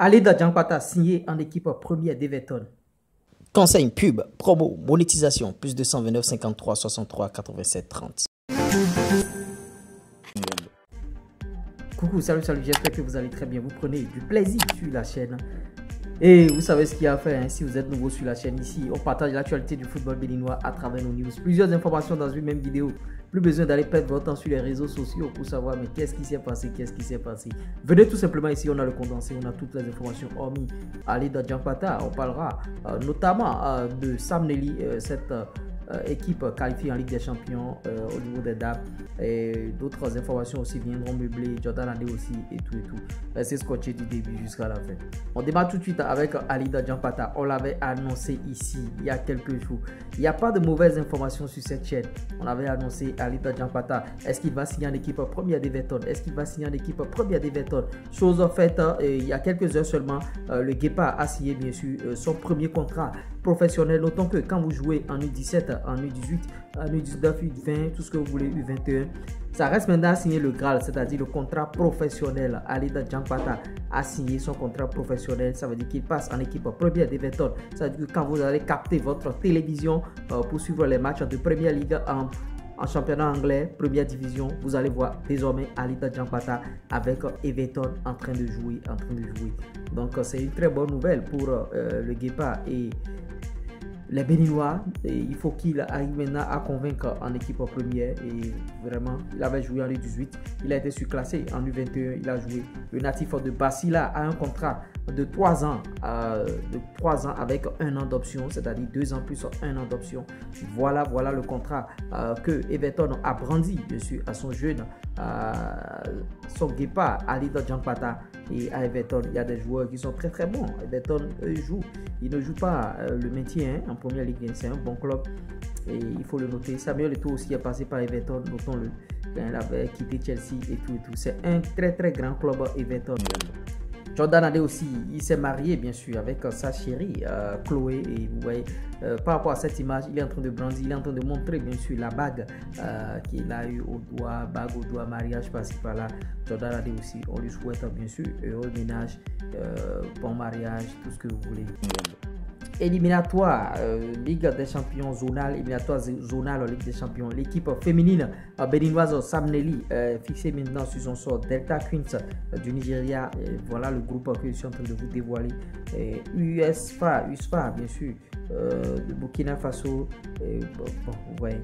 Alida Djampata signé en équipe première d'Everton. Conseil pub, promo, monétisation, plus 229 53 63 87 30. Coucou, salut, salut, j'espère que vous allez très bien. Vous prenez du plaisir sur la chaîne. Et vous savez ce qu'il y a à faire hein, si vous êtes nouveau sur la chaîne ici. On partage l'actualité du football béninois à travers nos news. Plusieurs informations dans une même vidéo. Plus besoin d'aller perdre votre temps sur les réseaux sociaux pour savoir mais qu'est-ce qui s'est passé, qu'est-ce qui s'est passé? Venez tout simplement ici, on a le condensé, on a toutes les informations hormis Ali Djampata. On parlera euh, notamment euh, de Sam Nelly, euh, cette équipe qualifiée en Ligue des Champions euh, au niveau des dates et d'autres informations aussi viendront meubler Jordan Andé aussi et tout et tout. Restez scotché du début jusqu'à la fin. On démarre tout de suite avec Alida Djampata. On l'avait annoncé ici il y a quelques jours. Il n'y a pas de mauvaises informations sur cette chaîne. On avait annoncé Alida Djampata. Est-ce qu'il va signer en équipe première d'Everton Est-ce qu'il va signer en équipe première d'Everton Chose faite, euh, il y a quelques heures seulement, le Guépard a signé bien sûr son premier contrat professionnel. Notons que quand vous jouez en U17, en U18, en U19, U20, tout ce que vous voulez, U21, ça reste maintenant à signer le Graal, c'est-à-dire le contrat professionnel. Alida Jampata a signé son contrat professionnel. Ça veut dire qu'il passe en équipe première d'Everton. Ça veut dire que quand vous allez capter votre télévision euh, pour suivre les matchs de Première Ligue en championnat anglais, première division, vous allez voir désormais Alida Jampata avec Everton en train de jouer, en train de jouer. Donc c'est une très bonne nouvelle pour euh, le Guépard et les Béninois, il faut qu'il arrive maintenant à convaincre en équipe première. Et vraiment, il avait joué en U18, il a été surclassé en U21, il a joué. Le natif de Basila a un contrat de 3 ans, euh, de 3 ans avec un an d'option, c'est-à-dire 2 ans plus un an d'option. Voilà, voilà le contrat euh, que Everton a brandi, sûr, à son jeune, euh, son guépard, Ali Jampata. Et à Everton, il y a des joueurs qui sont très très bons. Everton, eux, jouent. Ils ne jouent pas le maintien hein, première ligue, c'est un bon club. Et il faut le noter. Samuel Eto'o aussi est passé par Everton, notons-le. Il avait quitté Chelsea et tout et tout. C'est un très très grand club Everton. Jordan Adé aussi, il s'est marié bien sûr avec sa chérie euh, Chloé et vous voyez euh, par rapport à cette image, il est en train de brandir, il est en train de montrer bien sûr la bague euh, qu'il a eu au doigt, bague au doigt, mariage par-ci par-là. Jordan Adé aussi, on lui souhaite bien sûr heureux ménage, bon mariage, tout ce que vous voulez éliminatoire euh, Ligue des champions zonal, éliminatoire zonal Ligue des champions. L'équipe féminine euh, béninoise Samneli euh, fixée maintenant sur son sort. Delta Queens du Nigeria, voilà le groupe que je suis en train de vous dévoiler. USFA, USFA bien sûr, de Burkina Faso. bon, voyez.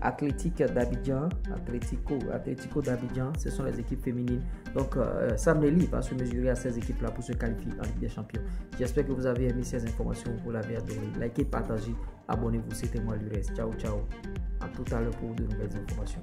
Athlétique d'Abidjan, Atlético, d'Abidjan, ce sont les équipes féminines. Donc, euh, Samneli va se mesurer à ces équipes-là pour se qualifier en Ligue des Champions. J'espère que vous avez aimé ces informations, vous l'avez adoré. Likez, partagez, abonnez-vous, c'était moi Lures. Ciao, ciao. À tout à l'heure pour de nouvelles informations.